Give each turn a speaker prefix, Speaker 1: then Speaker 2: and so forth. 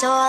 Speaker 1: So